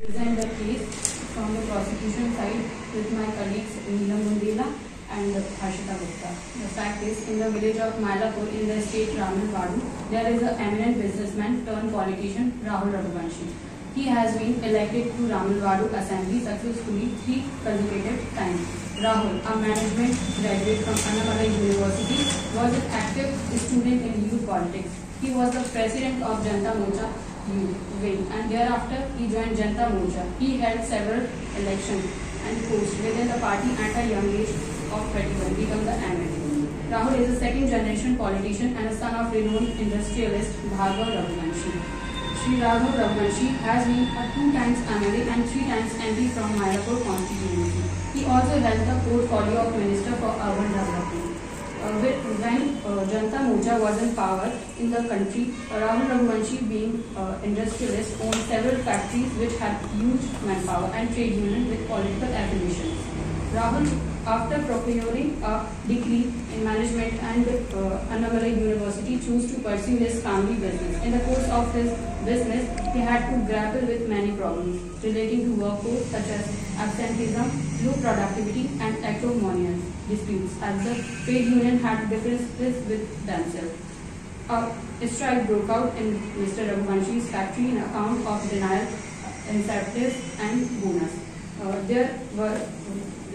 present the case from the prosecution side with my colleagues Neelam Mundela and Harshita Gupta. The fact is, in the village of Malapur in the state Ramanvadu, there is an eminent businessman turned politician, Rahul Raghuvanshi. He has been elected to Ramanvadu Assembly successfully three consecutive times. Rahul, a management graduate from Annamalai University, was an active student in youth politics. He was the president of Janta Morcha wing and thereafter he joined Janta Morcha. He held several elections and posts within the party at a young age of 31 become the MLA. Rahul is a second generation politician and a son of renowned industrialist Bhargav Raghuvanshi. Sri Raghav Raghuvanshi has been a two times MLA and three times MP from Mylapore constituency. He also held the portfolio of Minister for Urban Development. Uh, when uh, Janta Morcha was in power in the country, Rahul Raghuvanshi being uh, industrialist owned several factories which had huge manpower and trade union with political affiliations. Rahul, after procuring a degree in management and uh, Annamalai University, chose to pursue his family business. In the course of his business, he had to grapple with many problems relating to workforce such as absenteeism, low productivity, and acrimonious disputes as the trade union had differences with themselves. A strike broke out in Mr. Raghuvanshi's factory in account of denial, incentives, and bonus. Uh, there were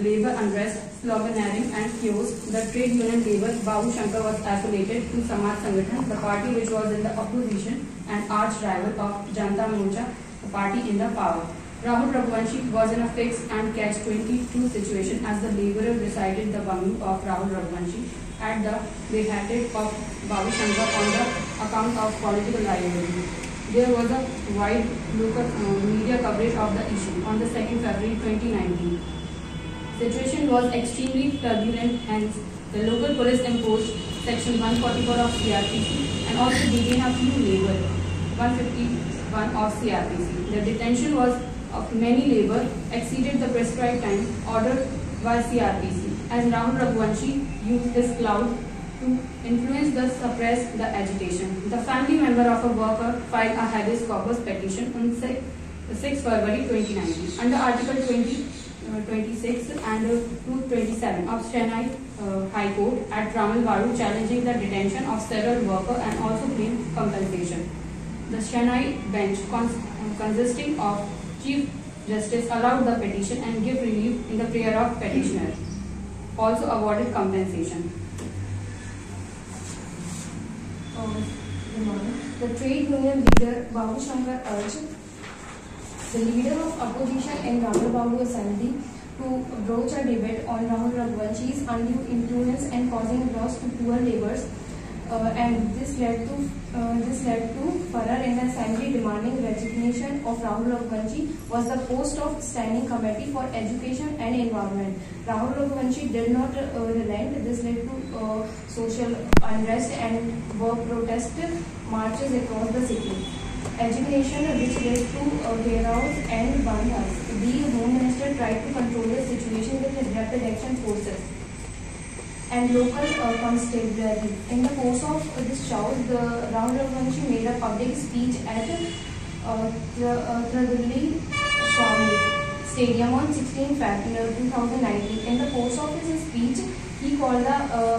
labor unrest, sloganeering, and chaos. The trade union labor Babu Shankar was affiliated to Samaj Sangathan, the party which was in the opposition and arch rival of Janta Morcha, the party in the power. Rahul Raghuvanshi was in a fix and catch-22 situation as the laborer decided the bungalow of Rahul Raghuvanshi at the behest of Babu Shankar on the account of political rivalry. There was a wide local uh, media coverage of the issue on the 2nd February 2019. Situation was extremely turbulent hence the local police imposed section 144 of CRPC and also detained a few labor 151 of CRPC. The detention was of many labor exceeded the prescribed time ordered by CRPC as Rahul Raghuvanshi used his clout to influence the suppress the agitation. The family member of a worker filed a habeas corpus petition on 6, 6 February 2019 under Article 20 uh, 26 and uh, 227 of Chennai uh, High Court at Ramanvadu challenging the detention of several workers and also claimed compensation. The Chennai bench cons- uh, consisting of Chief Justice allowed the petition and give relief in the prayer of petitioner. Also awarded compensation. Uh, Good. The trade union leader Babu Shankar urged the leader of opposition in Rahul Babu Assembly to broach a debate on Rahul Raghuvanshi's undue influence and causing loss to poor laborers. Uh, and this led to uh, this led to furor in the assembly demanding resignation of Rahul Raghuvanshi was the post of standing committee for education and environment. Rahul Raghuvanshi did not uh, relent. This led to social unrest and work protest marches across the city. Education which led to uh, warehouse and bandhas. The Home Minister tried to control the situation with his rapid action forces and local uh, constabulary. In the course of this shout, the Rahul Raghuvanshi made a public speech at uh, the uh, Swami Stadium on 16 February 2019. In the course of his speech, he called the uh,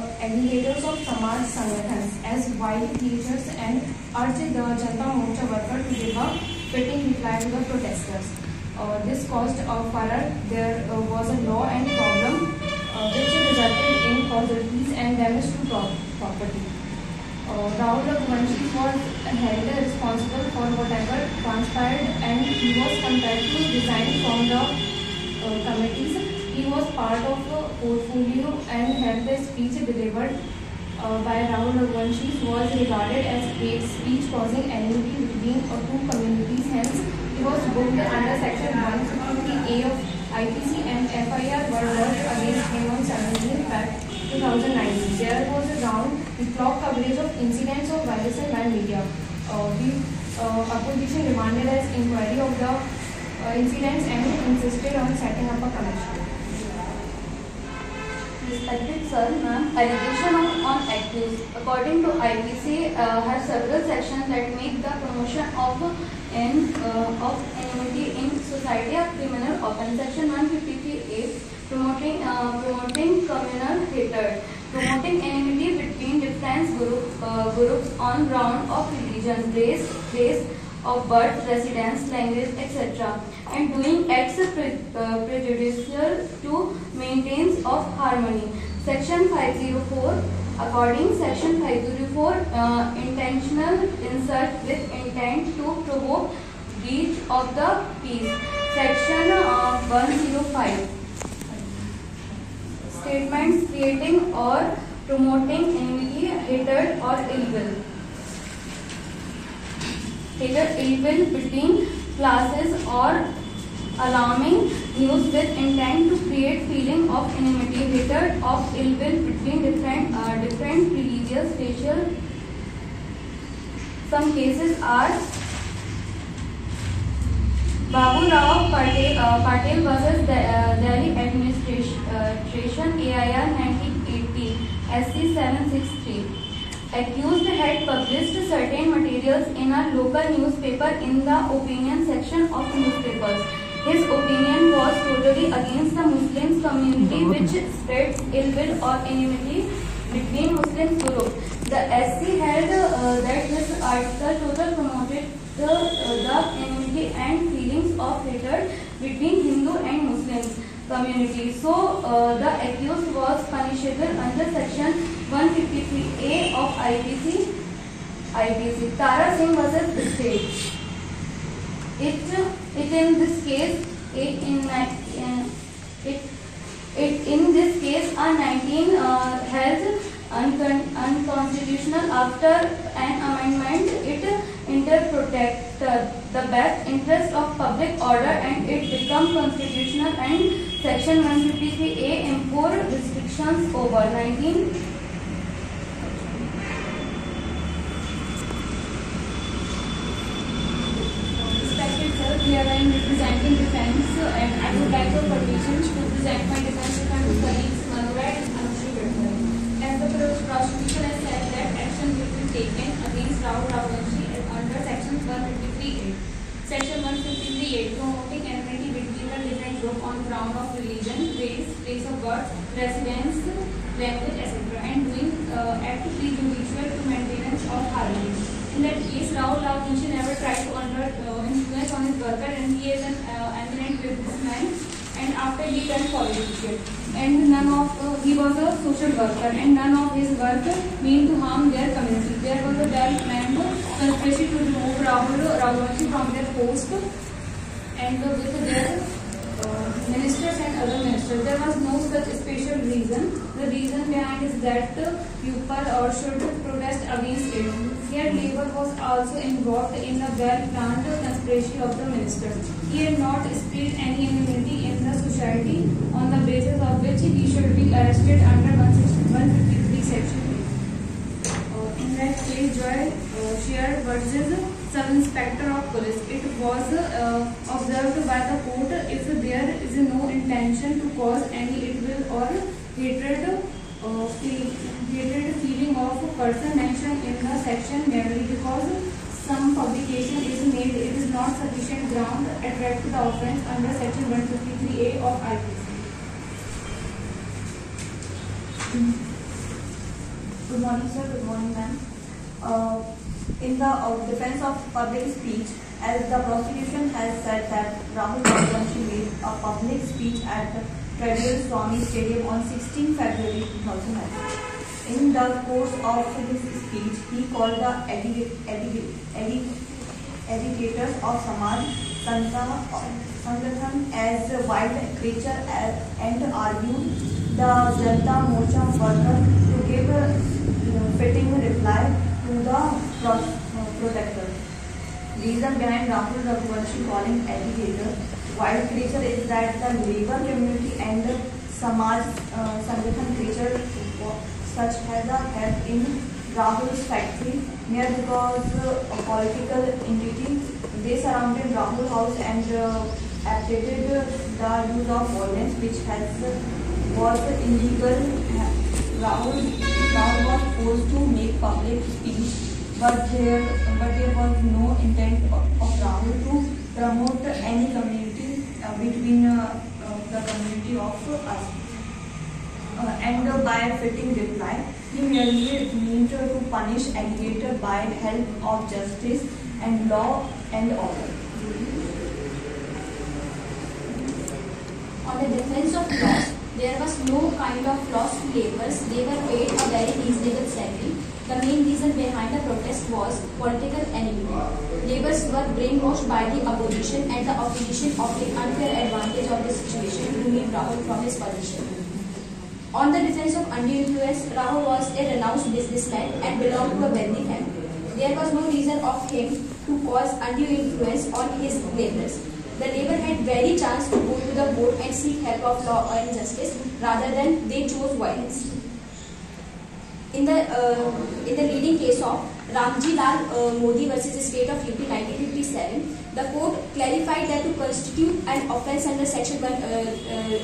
of Samaj Sangathans as wild creatures and urged the Janta Morcha worker to give a fitting reply to the protesters. Uh, this caused a furor. There uh, was a law and problem uh, which resulted in casualties and damage to pro- property. Uh, Rahul Raghuvanshi was held responsible for whatever transpired and he was compelled to resign from the uh, committees. He was part of a portfolio and had the speech delivered uh, by Rahul Raghuvanshi was regarded as hate speech causing enmity between uh, two communities. Hence, he was booked under section 150A of IPC and FIR were lodged against him on 17 Feb 2019. There was a round the clock coverage of incidents of violation by media. Uh, the uh, opposition demanded as inquiry of the uh, incidents and insisted on setting up a commission. Respected sir, ma'am, allegation of on accused according to IPC uh, has several sections that make the promotion of in uh, of enmity in society a criminal offence. Section 153A promoting uh, promoting communal hatred, promoting enmity between different group, uh, groups on ground of religion, race, place of birth, residence, language, etc. and doing acts uh, prejudicial to maintenance of harmony. Section 504 According Section 504, uh, intentional insult with intent to provoke breach of the peace. Section uh, 105 Statements creating or promoting enmity, hatred or ill will. Hatred, ill will between classes or alarming news with intent to create feeling of enmity, hatred of ill will between different uh, different religious, racial. Some cases are Babu Rao Patel, uh, Patel versus the, uh, Delhi Administration uh, AIR 1980 SC 763. Accused had published certain materials in a local newspaper in the opinion section of newspapers. His opinion was totally against the Muslim community which spreads ill will or enmity between Muslim groups. The SC held uh, that this article total promoted the, uh, the enmity and feelings of hatred between Hindu and Muslim community. So uh, the accused was punishable under section 153A of IPC. IPC. Tara Singh versus State. It, it in this case, it in it in this case a 19 uh, held uncon- unconstitutional after an amendment. It interprotect uh, the best interest of public order and it become constitutional and section 153A impose restrictions over 19 Respected sir, here I am representing defense and I would like to present my defense to my colleagues Manurai and Anushree Gadkari. As the pro- prosecution has said that action will be taken against Rahul Raghuvanshi under section 153A. Section 153A promoting enmity between the different group on ground of religion, race, place of birth, residence, language, etc. and doing uh, act prejudicial to maintenance of harmony. In that case, Rahul Raghuvanshi never tried to under uh, influence on his worker and he is an uh, eminent businessman and after he turned politician. And none of, uh, he was a social worker and none of his work mean to harm their community. There was a well-planned conspiracy to remove Rahul Raghuvanshi from their post and uh, with their uh, ministers and other ministers. There was no such special reason. The reason behind is that uh, people or should protest against it. Here labor was also involved in the well-planned conspiracy of the minister. He had not spread any enmity in the society on the basis of which he should be arrested under 153 section 8. Uh, in that case, Joy uh, Shear versus Sub-Inspector of Police. It was uh, observed by the court if there is no intention to cause any ill will or hatred, uh, feel, feeling of a person mentioned in the section merely because some publication is made, it is not sufficient ground attract to the offence under section 153A of IPC. Good morning, sir. Good morning, ma'am. Uh, in the uh, defense of public speech, as the prosecution has said that Rahul Raghuvanshi made a public speech at the Federal Swami Stadium on 16 February 2009. In the course of his speech, he called the edu- edu- edu- educators of Samaj Sangathan as wild creature and argued the Janta Morcha worker to give a fitting reply to the protector. Reason behind Rahul Raghuvanshi calling educator wild creature is that the labor community and the Samaj uh, creature such has a help in Rahul's factory near because uh, a political entity they surrounded Rahul house and uh, activated the use of violence which has uh, was illegal. Rahul, Rahul was forced to make public speech, but there, but there was no intent of, of Rahul to promote any community uh, between uh, uh, the community of us. Uh, and uh, by fitting reply, he merely meant to punish alligator by help of justice and law and order. On the defense of laws, there was no kind of loss to laborers. They were paid a very reasonable salary. The main reason behind the protest was political enmity. Laborers were brainwashed by the opposition and the opposition obtained unfair advantage of the situation to remove Rahul from his position. On the defense of undue influence, Rahul was a renounced businessman and belonged to a wealthy family. There was no reason of him to cause undue influence on his laborers. The labor had very chance to go to the court and seek help of law and justice rather than they chose violence. In the uh, in the leading case of Ramji Lal uh, Modi versus the state of UP 1957, the court clarified that to constitute an offence under section 1, uh, uh,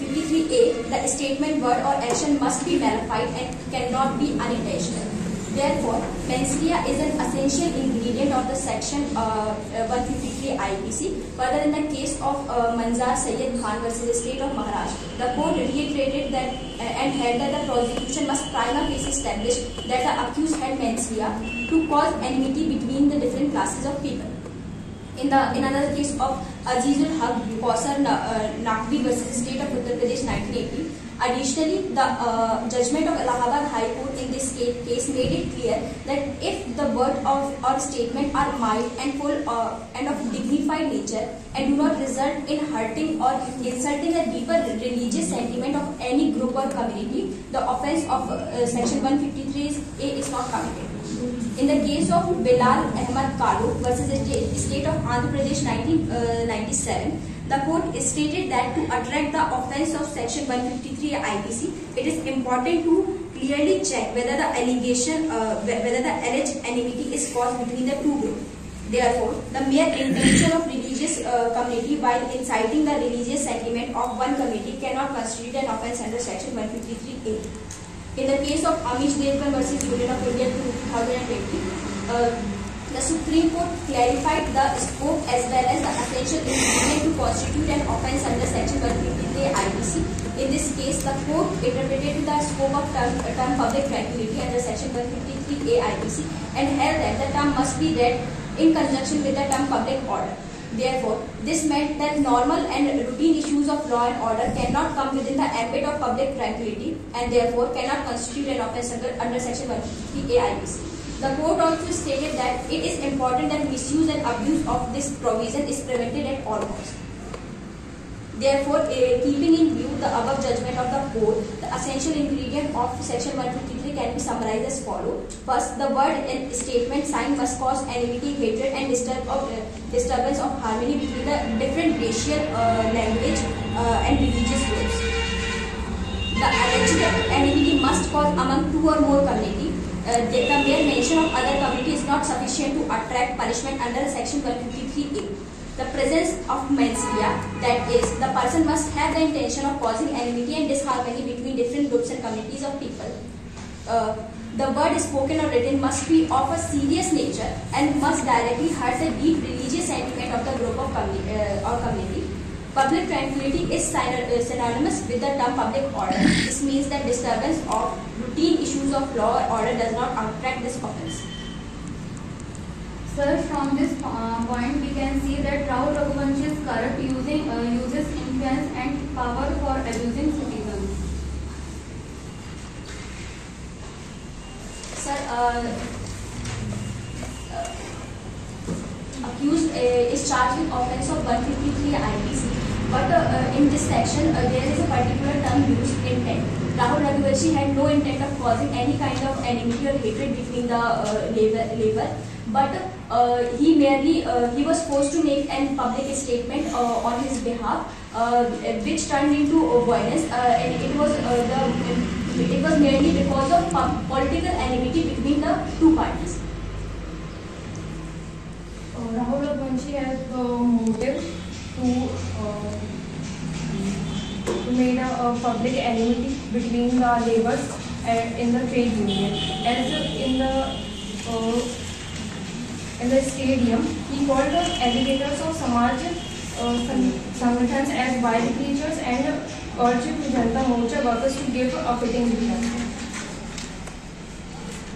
53A, the statement, word or action must be nullified and cannot be unintentional. Therefore, mens rea is an essential ingredient of the section uh, uh, 153 IPC. Further, in the case of uh, Manzar Sayeed Khan versus the state of Maharashtra, the court reiterated that uh, and held that the prosecution must prima facie establish that the accused had mens rea to cause enmity between the different classes of people. In the in another case of Azizul Haq Kausar uh, Naqvi versus the state of Uttar Pradesh 1980. Additionally, the uh, judgment of Allahabad High Court in this case, made it clear that if the word of or statement are mild and full uh, and of dignified nature and do not result in hurting or insulting the deeper religious sentiment of any group or community, the offence of uh, section 153A is not committed. In the case of Bilal Ahmad Kalu versus the state of Andhra Pradesh 1997, the court stated that to attract the offence of section 153 IPC, it is important to clearly check whether the allegation, uh, whether the alleged enmity is caused between the two groups. Therefore, the mere intention of religious uh, community while inciting the religious sentiment of one community cannot constitute an offence under section 153A. In the case of Amish Devgan versus Union of India 2020, uh, the Supreme Court clarified the scope as well as the essential ingredient to constitute an offence under section 153 IPC. In this case, the court interpreted the scope of term, term public tranquility under section 153A IPC and held that the term must be read in conjunction with the term public order. Therefore, this meant that normal and routine issues of law and order cannot come within the ambit of public tranquility and therefore cannot constitute an offence under, under section 153A IPC. The court also stated that it is important that misuse and abuse of this provision is prevented at all costs. Therefore, keeping in view the above judgment of the court, the essential ingredient of section 153 can be summarized as follows. First, the word and statement sign must cause enmity, hatred and disturb of, eh, disturbance of harmony between the different racial, uh, language uh, and religious groups. The alleged enmity must cause among two or more community. Uh, the, mere mention of other community is not sufficient to attract punishment under section 153A. The presence of mens rea, that is, the person must have the intention of causing enmity and disharmony between different groups and communities of people. Uh, the word spoken or written must be of a serious nature and must directly hurt the deep religious sentiment of the group of uh, or community. Public tranquility is synonymous with the term public order. This means that disturbance of routine issues of law and order does not attract this offence. Sir, from this uh, point we can see that Rahul Raghuvanshi is corrupt using uh, uses influence and power for abusing citizens. Sir, uh, uh, accused uh, is charged with offence of 153 IPC, but uh, uh, in this section uh, there is a particular term used, intent. Rahul Raghuvanshi had no intent of causing any kind of enmity or hatred between the uh, labor, labor, but uh, he merely uh, he was forced to make an public statement uh, on his behalf, uh, which turned into violence, uh, and it was the it was merely because of political enmity between the two parties. Rahul Raghuvanshi has the motive to made a, a public enmity between the laborers and in the trade union. As in the uh, in the stadium, he called the agitators of Samaj uh, as wild creatures and urged Janta Morcha workers to give a fitting reply.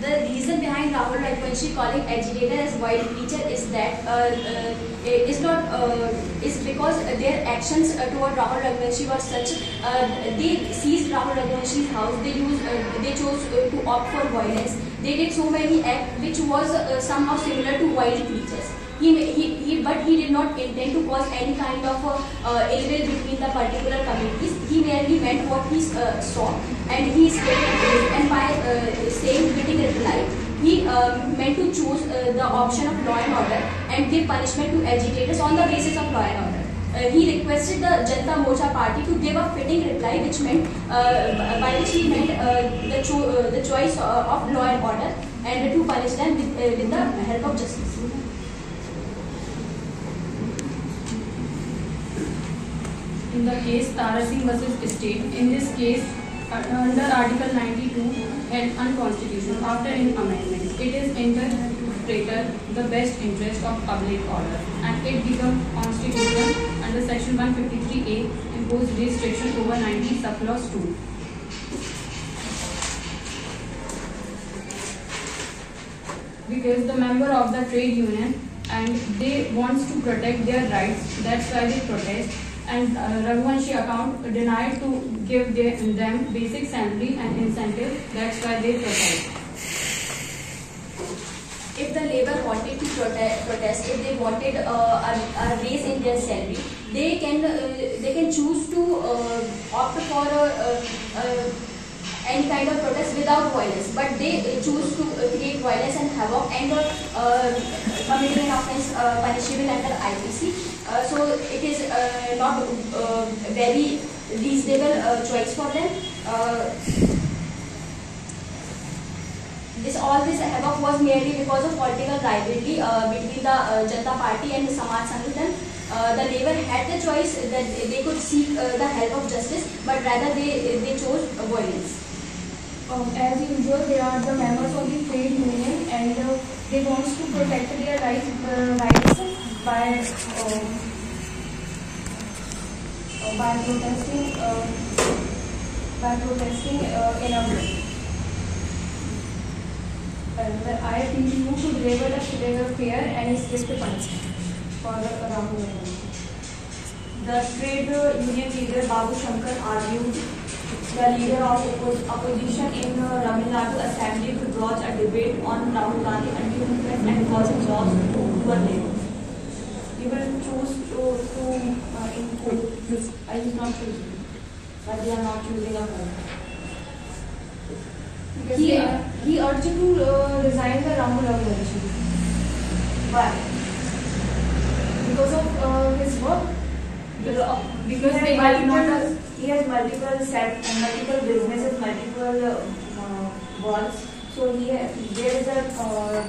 The reason behind Rahul Rajvanshi calling agitator as wild creature is that uh, uh, is not uh, is because their actions uh, toward Rahul Rajvanshi were such uh, they seized Rahul Rajvanshi's house. They used uh, they chose to opt for violence. They did so many acts which was somehow similar to wild creatures he, he, he but he did not intend to cause any kind of uh, uh, ill will between the particular communities. He merely meant what he uh, saw and he stated and by uh, saying fitting reply he um, meant to choose uh, the option of law and order and give punishment to agitators on the basis of law and order. Uh, he requested the Janta Morcha party to give a fitting reply, which meant uh, by which he meant uh, the, cho- uh, the choice uh, of law and order, and to punish them with, uh, with the help of justice. In the case Tara Singh versus State, in this case, uh, under Article 92 held unconstitutional after an amendment, it is interpreted the best interest of public order and it become constitutional under Section 153A imposed restriction over 90 subclause 2. because the member of the trade union and they wants to protect their rights that's why they protest and uh, Raghuvanshi account denied to give their, them basic salary and incentive that's why they protest If the labor wanted to protest, protest if they wanted uh, a, a raise in their salary, they can uh, they can choose to uh, opt for uh, any kind of protest without violence. But they uh, choose to uh, create violence and havoc and uh, committing an offense uh, punishable under IPC. Uh, so it is uh, not uh, very reasonable choice for them. This all this havoc was merely because of political rivalry between the Janata Party and Samaj Sangathan. Uh, the labor had the choice that they could seek uh, the help of justice, but rather they they chose violence. Um, as usual, they are the members of the trade union and uh, they want to protect their rights, rights by um, uh, by protesting uh, by protesting uh, in a way. And I think you should deliver a deliver fair and strict punishment for the Rahul Gandhi. The trade union leader Babu Shankar argued the leader of opposition in uh, Tamil Nadu assembly to launch a debate on Rahul Gandhi anti-movement and causing loss to poor labor. He will choose to, to uh, include, I is not choosing, but they are not choosing a. Because He- he urged to uh, resign the Rahul Gandhi Why? because of uh, his work. Because, Because he has multiple, he has multiple set, multiple businesses, multiple uh, works. So he, there is a uh,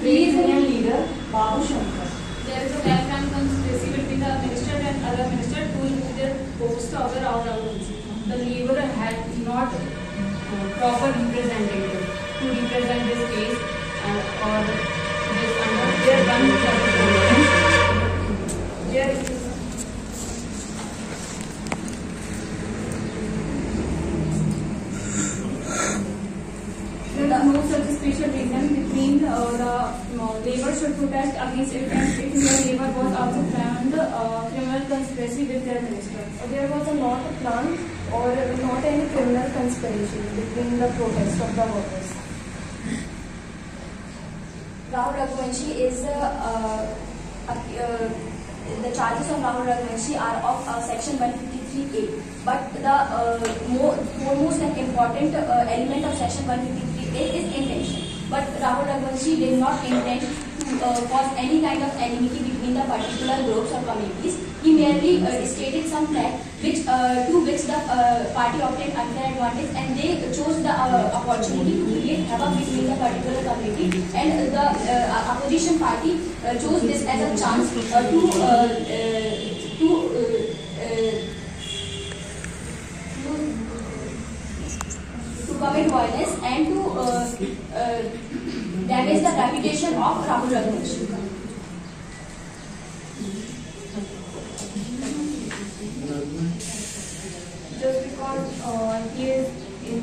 union leader, Babu Shankar. There is a lifetime conspiracy between the minister and other minister to remove their post the Rahul Gandhi. The labor had not uh, proper representative to represent this case uh, or this under their one There is special reason between uh, the labor should protest against it and if the labor was also found uh, criminal conspiracy with their minister. Uh, There was a not a plan or not any criminal conspiracy between the protest of the workers. Rahul Raghuvanshi is uh, uh, uh, the charges of Rahul Raghuvanshi are of uh, section 153A. But the uh, more, foremost and important element of section 153A is intention. But Rahul Raghuvanshi did not intend to uh, cause any kind of enmity between the particular groups or communities. He merely uh, stated some fact which uh, to which the uh, party obtained unfair advantage and they chose the uh, opportunity to create havoc between the particular community and the uh, opposition party chose this as a chance to to uh, commit violence and to uh, uh, damage the reputation of Rahul Raghuvanshi. just because uh, he is in,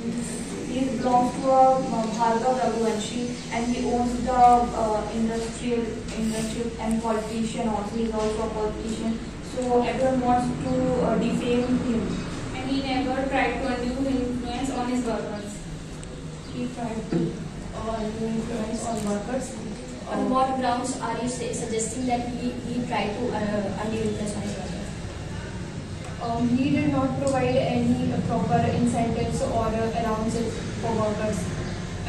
he belongs to a uh, Bhargav Raghuvanshi and he owns the uh, industrial industrial and politician also he is also a politician so everyone wants to uh, defame him And he never tried to undo influence on his workers. He tried to influence on workers On what grounds are you suggesting that he, he tried to uh, undo influence on workers? um, he did not provide any proper incentives or allowances for workers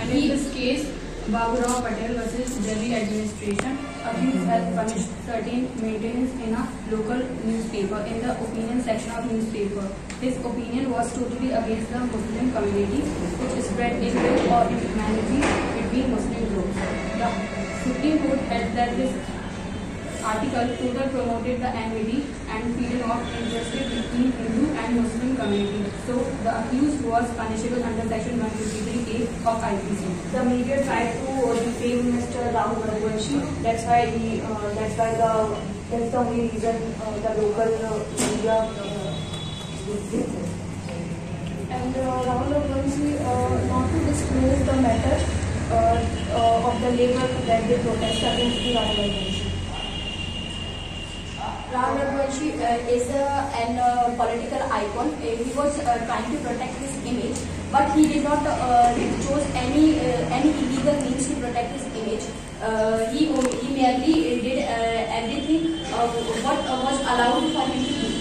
And in this case, Babu Rao Patel versus Delhi administration, accused has punished certain maintenance in a local newspaper in the opinion section of newspaper. His opinion was totally against the Muslim community, which spread ill or inhumanity between Muslim groups. The Supreme Court held that this article further promoted the enmity and feeling of injustice between Hindu and Muslim community. So the accused was punishable under section 153A of IPC. the media tried to defame Mr. Rahul Raghuvanshi. That's why he, uh, that's why the that's the only reason uh, the local uh, media uh. And uh, Rahul Raghuvanshi, uh, not to disclose the matter uh, uh, of the labor that they protest against the Rahul Rahul Raghuvanshi uh, is uh, an uh, political icon. Uh, he was trying to protect his image, but he did not chose any any illegal means to protect his image. He he merely did everything what was allowed for him to do.